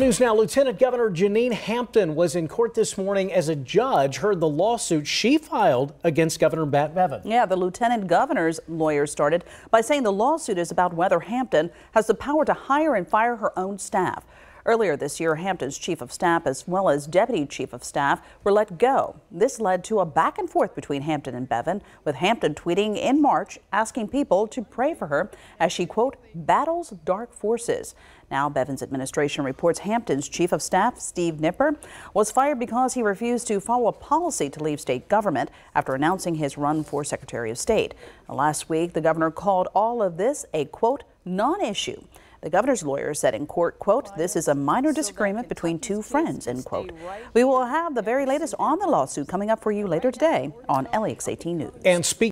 News now, Lieutenant Governor Jenean Hampton was in court this morning as a judge heard the lawsuit she filed against Governor Matt Bevin. Yeah, the lieutenant governor's lawyer started by saying the lawsuit is about whether Hampton has the power to hire and fire her own staff. Earlier this year, Hampton's chief of staff as well as deputy chief of staff were let go. This led to a back and forth between Hampton and Bevin, with Hampton tweeting in March asking people to pray for her as she, quote, battles dark forces. Now, Bevin's administration reports Hampton's chief of staff, Steve Knipper, was fired because he refused to follow a policy to leave state government after announcing his run for Secretary of State. Last week, the governor called all of this a, quote, non-issue. The governor's lawyer said in court, quote, this is a minor disagreement between two friends, end quote. We will have the very latest on the lawsuit coming up for you later today on LEX 18 News. And speak